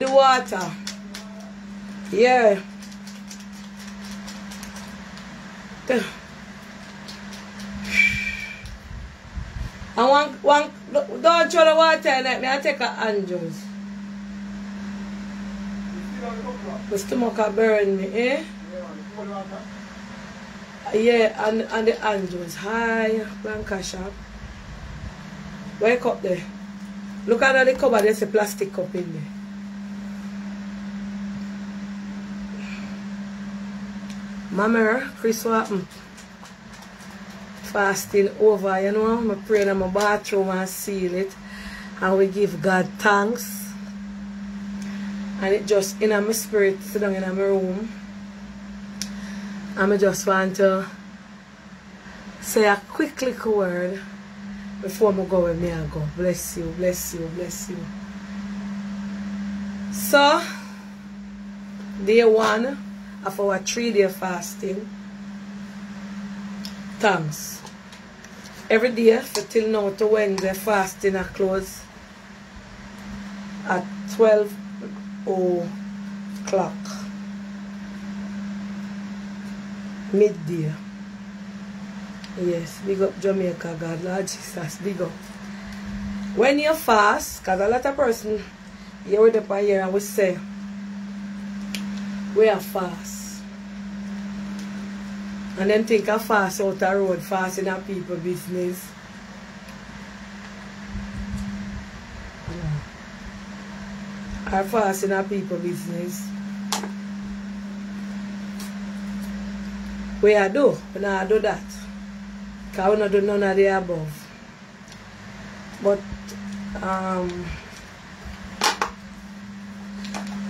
the water. Yeah. I want one don't throw the water in it, me I take a Andrews. The stomach burn me, eh? Yeah, and, and the Andrews. Hi, Lancashire. Wake up there. Look at the cover, there's a plastic cup in there. Mama, Chris, what happened? Fasting over, you know. I'm praying in my bathroom and seal it. And we give God thanks. And it just, in my spirit, sit down in my room. And I just want to say a quick little word before I go where me I go. Bless you, bless you, bless you. So, day one of our three day fasting. Thanks. Every day for till now to Wednesday fasting I close at 12 o'clock. Midday. Yes, big up Jamaica, God, Lord Jesus, big up. When you fast, because a lot of person, you would up here and we say, we are fast. And then think of fast out the road, fast in a people business. Or fast in a people business. We are do, we not do that. Because we not do none of the above. But, um,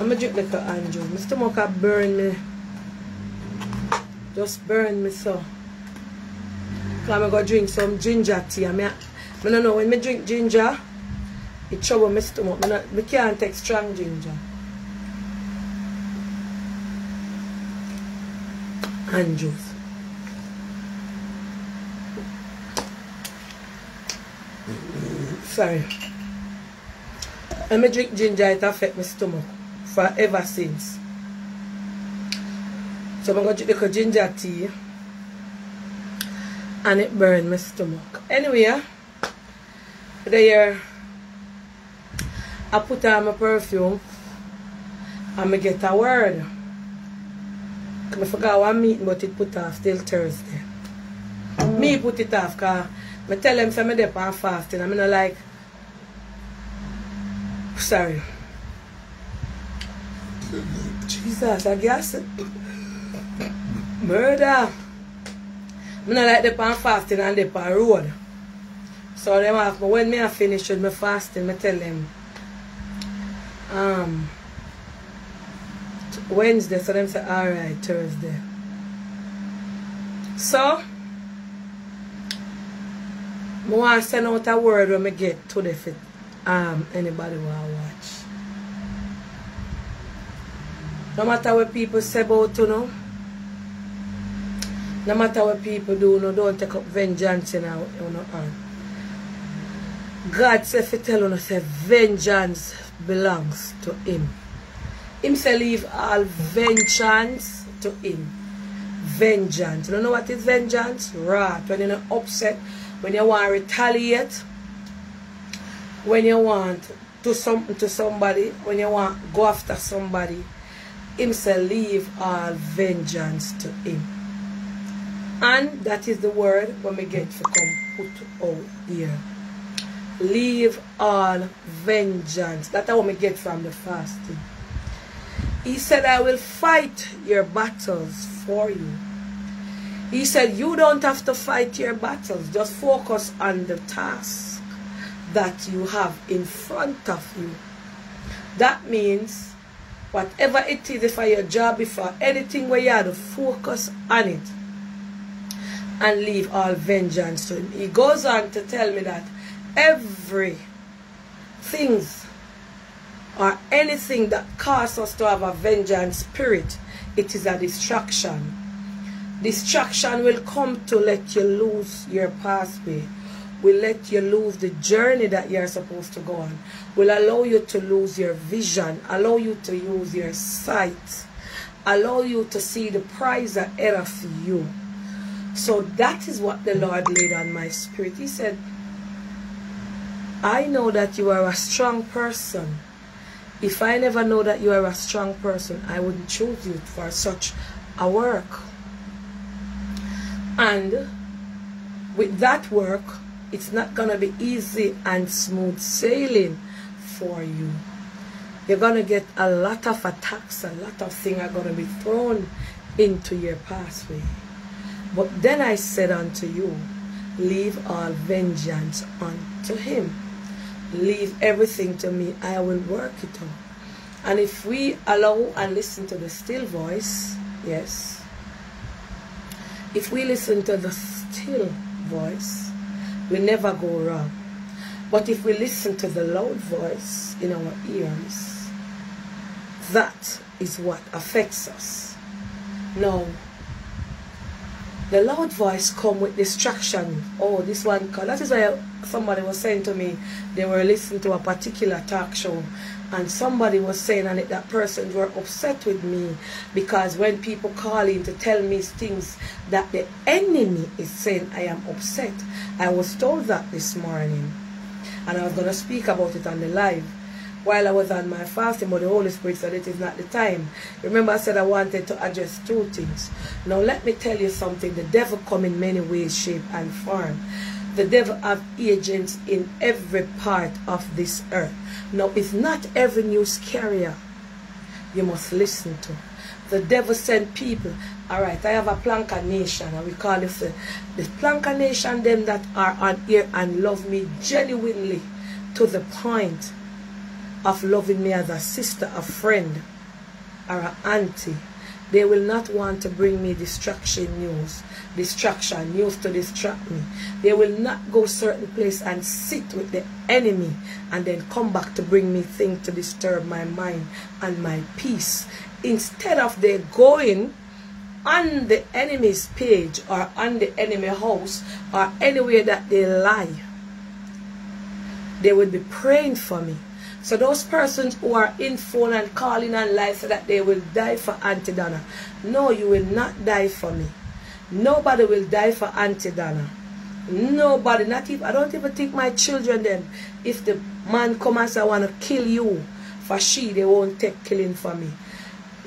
I'm to drink like an Andrew. My stomach burn me. Just burn me so. Because I'm to drink some ginger tea. I, mean, I don't know, when I drink ginger, it trouble my stomach. I, I can't take strong ginger. Andrews. Sorry. When I drink ginger, it affect my stomach ever since. So I'm going to drink a ginger tea. And it burned my stomach. Anyway, there I put on my perfume and I get a word. I forgot one meeting but it put off till Thursday. Mm. Me put it off because I tell them I'm there on fasting. I'm not like sorry. Jesus, I guess murder. I'm not like the pan fasting and the on road. So them me when me I finish with my fasting, I tell them um Wednesday, so them say alright, Thursday. So I want to send out a word when I get to the fit um anybody want to watch. No matter what people say about you know. No matter what people do, you know, don't take up vengeance in our you know, hand. Uh. God said if tell you, say vengeance belongs to him. Him say leave all vengeance to him. Vengeance. You don't know what is vengeance? Wrath. When you're upset, when you want to retaliate, when you want to do something to somebody, when you want to go after somebody, him say leave all vengeance to him. And that is the word when we get to come put out there. Leave all vengeance. That's what we get from the fasting. He said, I will fight your battles for you. He said, you don't have to fight your battles. Just focus on the task that you have in front of you. That means whatever it is, if for your job, if for anything where you have to focus on it and leave all vengeance to him. He goes on to tell me that every things or anything that causes us to have a vengeance spirit, it is a distraction. Distraction will come to let you lose your pathway. Will let you lose the journey that you're supposed to go on, will allow you to lose your vision, allow you to use your sight, allow you to see the prize ahead of you. So that is what the Lord laid on my spirit. He said, I know that you are a strong person. If I never know that you are a strong person, I wouldn't choose you for such a work. And with that work, it's not going to be easy and smooth sailing for you. You're going to get a lot of attacks, a lot of things are going to be thrown into your pathway. But then I said unto you, leave all vengeance unto him. Leave everything to me. I will work it out. And if we allow and listen to the still voice, yes. If we listen to the still voice, we never go wrong. But if we listen to the loud voice in our ears, that is what affects us. Now, the loud voice come with distraction. Oh, this one, that is why somebody was saying to me, they were listening to a particular talk show and somebody was saying and that person were upset with me because when people call in to tell me things that the enemy is saying I am upset. I was told that this morning and I was going to speak about it on the live while I was on my fasting, but the Holy Spirit said it is not the time. Remember, I said I wanted to address two things. Now, let me tell you something. The devil come in many ways, shape, and form. The devil have agents in every part of this earth. Now, it's not every news carrier you must listen to. The devil sent people. All right, I have a Planka Nation, and we call it the, the Planka Nation, them that are on here and love me genuinely to the point of loving me as a sister, a friend, or an auntie. They will not want to bring me distraction news, distraction news to distract me. They will not go certain place and sit with the enemy and then come back to bring me things to disturb my mind and my peace. Instead of they going on the enemy's page or on the enemy house or anywhere that they lie, they will be praying for me so those persons who are in phone and calling and live so that they will die for Auntie Donna. No, you will not die for me. Nobody will die for Auntie Donna. Nobody, not even, I don't even think my children then, if the man come and say, I want to kill you for she, they won't take killing for me.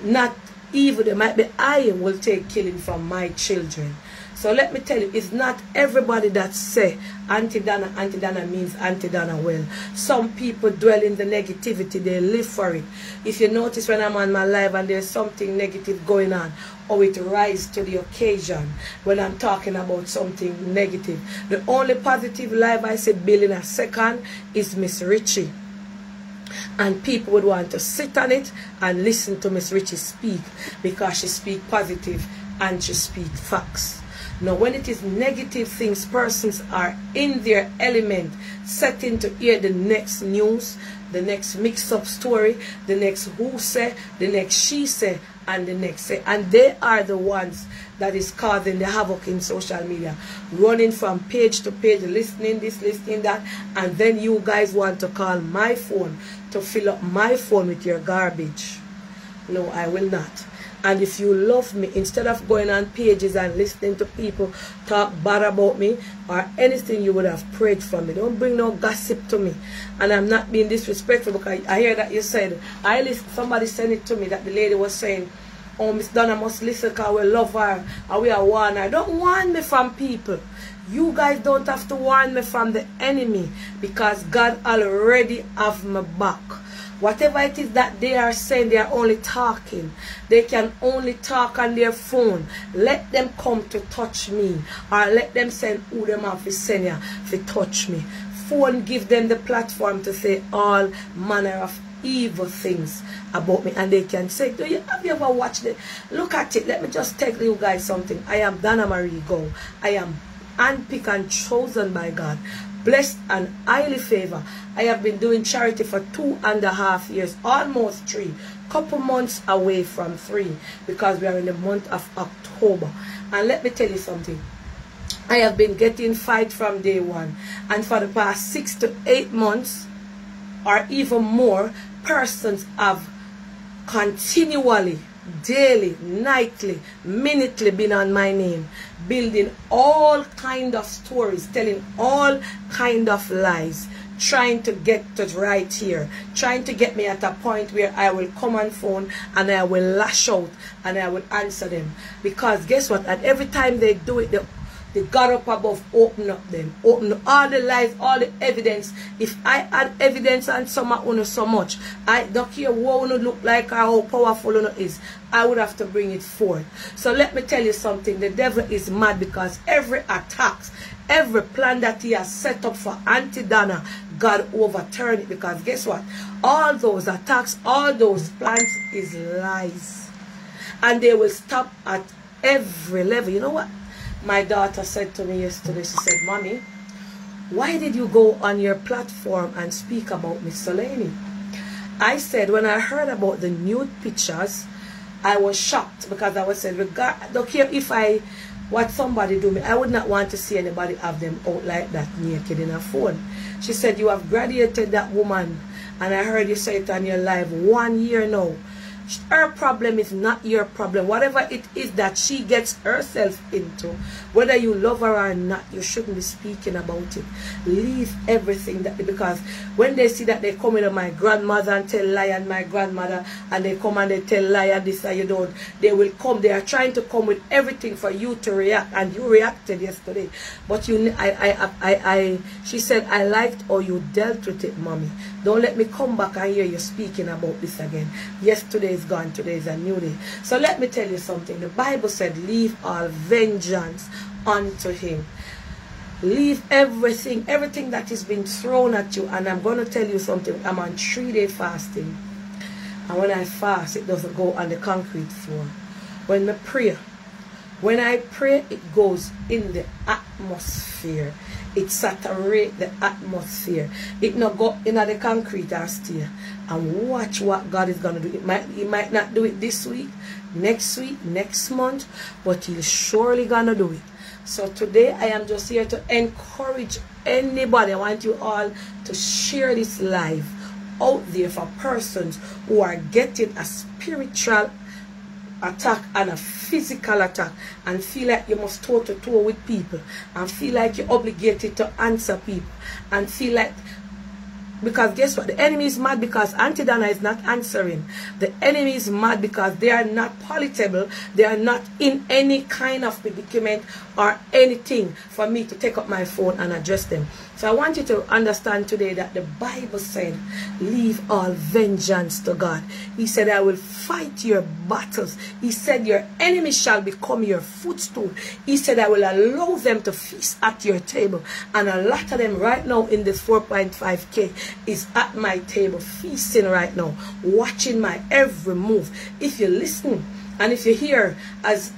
Not even, they might be, I will take killing from my children. So let me tell you, it's not everybody that say Auntie Donna, Auntie Donna means Auntie Donna well. Some people dwell in the negativity, they live for it. If you notice when I'm on my live and there's something negative going on, or it rise to the occasion when I'm talking about something negative. The only positive live I say Bill in a second is Miss Richie and people would want to sit on it and listen to Miss Richie speak because she speak positive and she speak facts. Now, when it is negative things, persons are in their element, setting to hear the next news, the next mix-up story, the next who say, the next she say, and the next say. And they are the ones that is causing the havoc in social media. Running from page to page, listening this, listening that, and then you guys want to call my phone to fill up my phone with your garbage. No, I will not. And if you love me, instead of going on pages and listening to people talk bad about me or anything, you would have prayed for me. Don't bring no gossip to me. And I'm not being disrespectful because I hear that you said, I listen, somebody sent it to me that the lady was saying, oh, Miss Donna must listen because we love her and we are one. I don't want me from people. You guys don't have to warn me from the enemy because God already have my back. Whatever it is that they are saying, they are only talking. They can only talk on their phone. Let them come to touch me. Or let them send who them have to send you to touch me. Phone give them the platform to say all manner of evil things about me and they can say do you have you ever watched it look at it let me just tell you guys something i am donna marie gowe i am handpicked and chosen by god blessed and highly favored. I have been doing charity for two and a half years, almost three, couple months away from three, because we are in the month of October. And let me tell you something. I have been getting fight from day one. And for the past six to eight months, or even more, persons have continually, daily, nightly, minutely been on my name, building all kind of stories, telling all kind of lies, trying to get to right here, trying to get me at a point where I will come on phone and I will lash out and I will answer them. Because guess what? And every time they do it, they they got up above, open up them. Open all the lies, all the evidence. If I had evidence on some of so much, I don't care what you look like or how powerful you is, I would have to bring it forth. So let me tell you something. The devil is mad because every attack, every plan that he has set up for Auntie Donna, God overturned it. Because guess what? All those attacks, all those plans is lies. And they will stop at every level. You know what? My daughter said to me yesterday, she said, Mommy, why did you go on your platform and speak about Miss Solaney? I said, when I heard about the nude pictures, I was shocked because I was said, regard, don't care if I, what somebody do me, I would not want to see anybody have them out like that naked in a phone. She said, you have graduated that woman, and I heard you say it on your live, one year now her problem is not your problem. Whatever it is that she gets herself into, whether you love her or not, you shouldn't be speaking about it. Leave everything that because when they see that they come in my grandmother and tell lie and my grandmother and they come and they tell lie and this and you don't, they will come. They are trying to come with everything for you to react and you reacted yesterday. But you I I I, I she said I liked or you dealt with it, mommy. Don't let me come back and hear you speaking about this again. Yesterday is gone, today is a new day. So let me tell you something. The Bible said, leave all vengeance unto him. Leave everything, everything that is being thrown at you. And I'm going to tell you something. I'm on three-day fasting. And when I fast, it doesn't go on the concrete floor. When I pray, when I pray, it goes in the atmosphere. It saturate the atmosphere. It not go in the concrete or stay. And watch what God is gonna do. It might he might not do it this week, next week, next month, but he's surely gonna do it. So today I am just here to encourage anybody. I want you all to share this live out there for persons who are getting a spiritual attack and a physical attack and feel like you must toe to toe with people and feel like you're obligated to answer people and feel like because guess what? The enemy is mad because Auntie Donna is not answering. The enemy is mad because they are not palatable. They are not in any kind of predicament or anything for me to take up my phone and address them. So I want you to understand today that the Bible said, leave all vengeance to God. He said, I will fight your battles. He said, your enemies shall become your footstool. He said, I will allow them to feast at your table. And a lot of them right now in this 4.5K is at my table, feasting right now, watching my every move. If you listen and if you hear as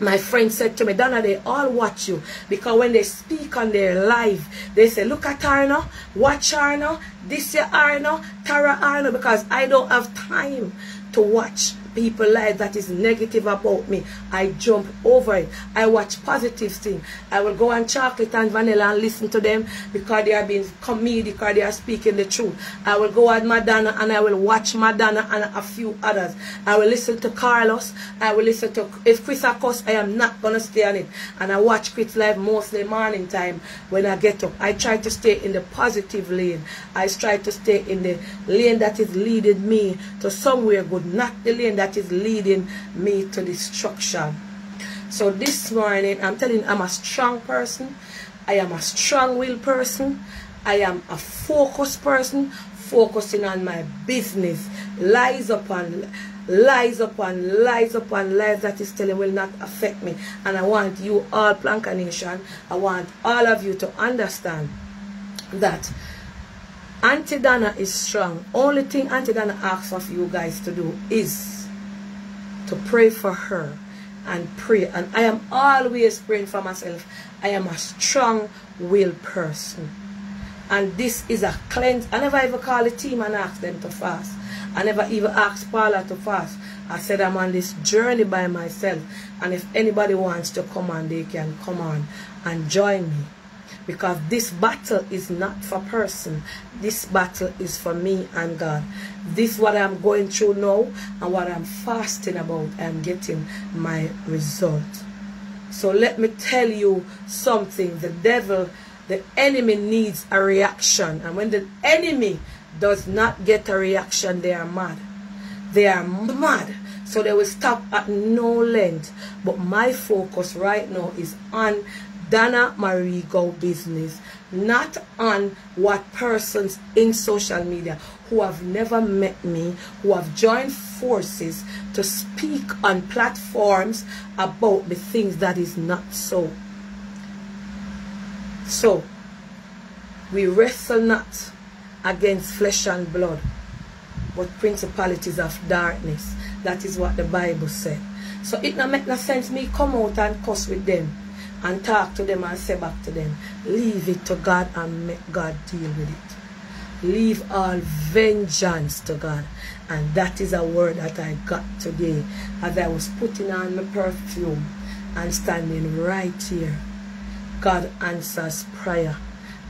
my friend said to me, Donna, they all watch you. Because when they speak on their live, they say, look at Arno, watch Arno, this year Arno, Tara Arno, because I don't have time to watch people life that is negative about me. I jump over it. I watch positive things. I will go on chocolate and vanilla and listen to them because they are being comedic because they are speaking the truth. I will go on Madonna and I will watch Madonna and a few others. I will listen to Carlos. I will listen to, if Chris Akos, I am not going to stay on it. And I watch Chris live mostly morning time when I get up. I try to stay in the positive lane. I try to stay in the lane that is leading me to somewhere good, not the lane that that is leading me to destruction. So this morning, I'm telling I'm a strong person. I am a strong-willed person. I am a focused person, focusing on my business. Lies upon lies upon lies upon lies that is telling will not affect me. And I want you all, Planka Nation, I want all of you to understand that Auntie Donna is strong. Only thing Auntie Donna asks of you guys to do is to pray for her and pray. And I am always praying for myself. I am a strong will person. And this is a cleanse. I never ever call a team and ask them to fast. I never even ask Paula to fast. I said I'm on this journey by myself. And if anybody wants to come on, they can come on and join me. Because this battle is not for person. This battle is for me and God. This what I'm going through now and what I'm fasting about. I'm getting my result. So let me tell you something. The devil, the enemy needs a reaction. And when the enemy does not get a reaction, they are mad. They are mad. So they will stop at no length. But my focus right now is on Donna Marie Gowe business, not on what persons in social media who have never met me, who have joined forces to speak on platforms about the things that is not so. So, we wrestle not against flesh and blood, but principalities of darkness. That is what the Bible said. So it not make no sense me come out and cuss with them and talk to them and say back to them. Leave it to God and make God deal with it. Leave all vengeance to God. And that is a word that I got today as I was putting on my perfume and standing right here. God answers prayer.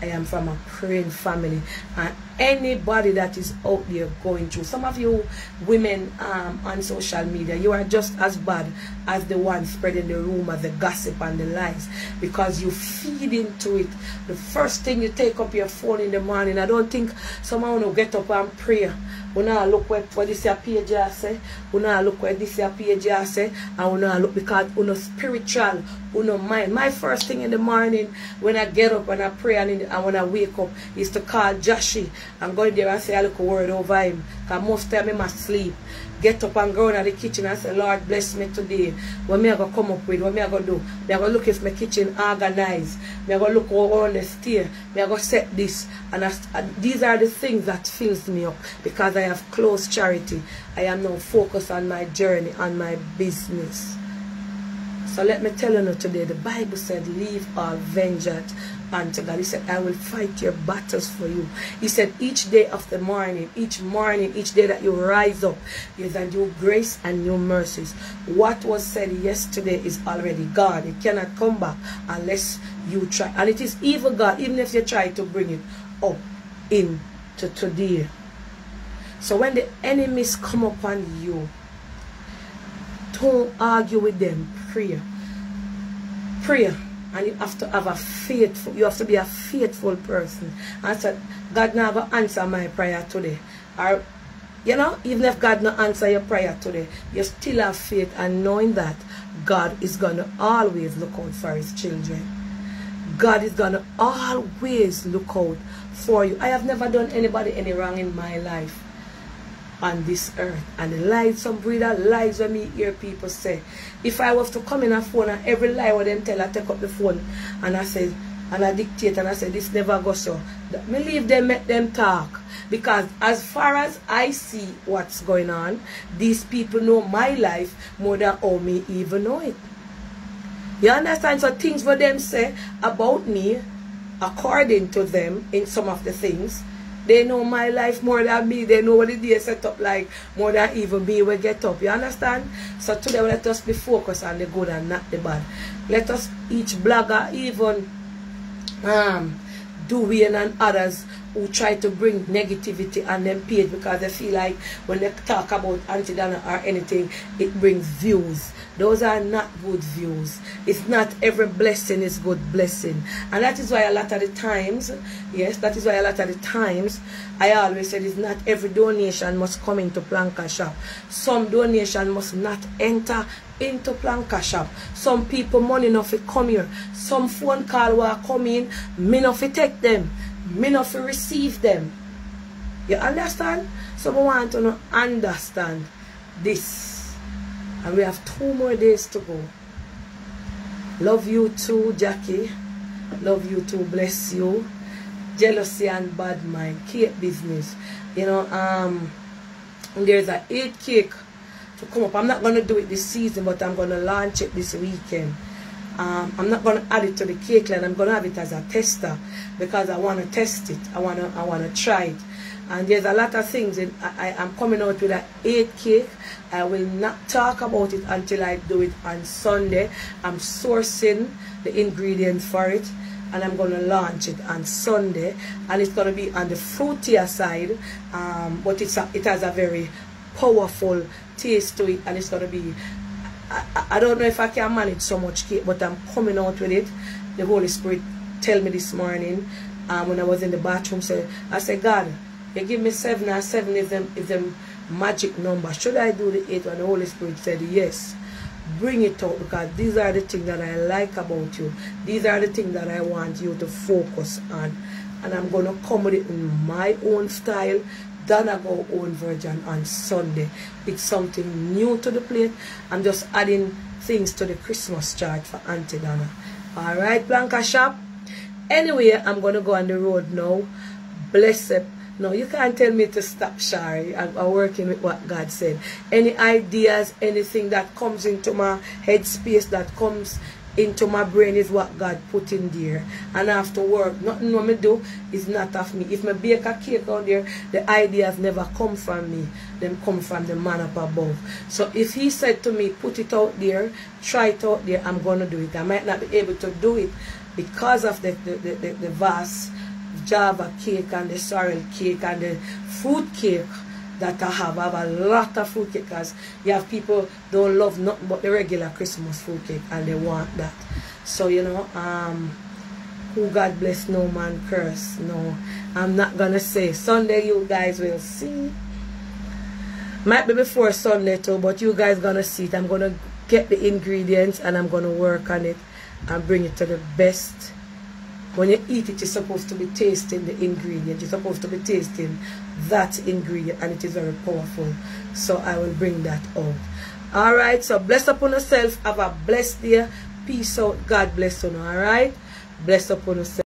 I am from a praying family. And anybody that is out there going through, some of you women um, on social media, you are just as bad as the one spreading the rumor, the gossip, and the lies because you feed into it. The first thing you take up your phone in the morning, I don't think someone will get up and pray Una look what, this your page I say. Look what this your page I say. And look because una spiritual, una mind. My first thing in the morning when I get up and I pray and, in, and when I wake up is to call Joshi and go there and say I look a little word over him. Because most time I must sleep get up and go in the kitchen and say, Lord, bless me today. What me I go come up with? What me I go do? Me I go look if my kitchen organized. Me I go look around the stair. Me I go set this. And, I, and these are the things that fills me up because I have close charity. I am now focused on my journey, on my business. So let me tell you today, the Bible said, leave all vengeance unto God. He said, I will fight your battles for you. He said, each day of the morning, each morning, each day that you rise up, is a new grace and new mercies. What was said yesterday is already gone. It cannot come back unless you try. And it is even God, even if you try to bring it up into today. So when the enemies come upon you, don't argue with them. Pray. Prayer. and you have to have a faithful, you have to be a faithful person. And said, God never answer my prayer today. Or, you know, even if God not answer your prayer today, you still have faith and knowing that God is going to always look out for his children. God is going to always look out for you. I have never done anybody any wrong in my life on this earth. And the lies, some breeder lies when me hear people say. If I was to come in a phone and every lie what them tell, I take up the phone and I say, and I dictate and I say, this never goes so. Me leave them, make them talk. Because as far as I see what's going on, these people know my life more than all me even know it. You understand? So things what them say about me, according to them, in some of the things, they know my life more than me. They know what the day set up like more than even me will get up. You understand? So today let us be focused on the good and not the bad. Let us each blogger even um do we and others who try to bring negativity on them page because they feel like when they talk about Auntie Donna or anything, it brings views. Those are not good views. It's not every blessing is good blessing. And that is why a lot of the times, yes, that is why a lot of the times, I always said it's not every donation must come into Planka shop. Some donation must not enter into Planka shop. Some people money enough to come here. Some phone call will come in, me enough to take them me not to receive them. You understand? So I want to understand this. And we have two more days to go. Love you too, Jackie. Love you too. Bless you. Jealousy and bad mind. Cake business. You know, um, there's a eight cake to come up. I'm not going to do it this season, but I'm going to launch it this weekend. Um, I'm not going to add it to the cake line. I'm going to have it as a tester because I want to test it. I want to I want to try it. And there's a lot of things in, I, am coming out with an 8 cake. I will not talk about it until I do it on Sunday. I'm sourcing the ingredients for it and I'm going to launch it on Sunday. And it's going to be on the fruitier side um, but it's a, it has a very powerful taste to it and it's going to be I, I don't know if I can manage so much cake but I'm coming out with it. The Holy Spirit tell me this morning um, when I was in the bathroom. So I said, God, you give me seven and seven is them is them magic number. Should I do the eight? And the Holy Spirit said, Yes. Bring it out because these are the things that I like about you. These are the things that I want you to focus on. And I'm going to come with it in my own style. Go own Virgin on Sunday. It's something new to the plate. I'm just adding things to the Christmas chart for Auntie Donna. Alright, Blanca Shop. Anyway, I'm going to go on the road now. Blessed. No, you can't tell me to stop, Shari. I'm, I'm, working with what God said. Any ideas, anything that comes into my head space, that comes into my brain is what God put in there. And after work, nothing what do is not of me. If me bake a cake out there, the ideas never come from me. Them come from the man up above. So if he said to me, put it out there, try it out there, I'm going to do it. I might not be able to do it because of the, the, the, the, the vast guava cake and the sorrel cake and the fruit cake that I have. I have a lot of fruit cake because you have people don't love nothing but the regular Christmas fruit cake and they want that. So, you know, um, who God bless, no man curse. No, I'm not going to say. Sunday you guys will see. Might be before Sunday too, but you guys going to see it. I'm going to get the ingredients and I'm going to work on it and bring it to the best. When you eat it, you're supposed to be tasting the ingredient. You're supposed to be tasting that ingredient and it is very powerful. So I will bring that out. Alright, so bless upon yourself. Have a blessed day. Peace out. God bless you. Alright? Bless upon yourself.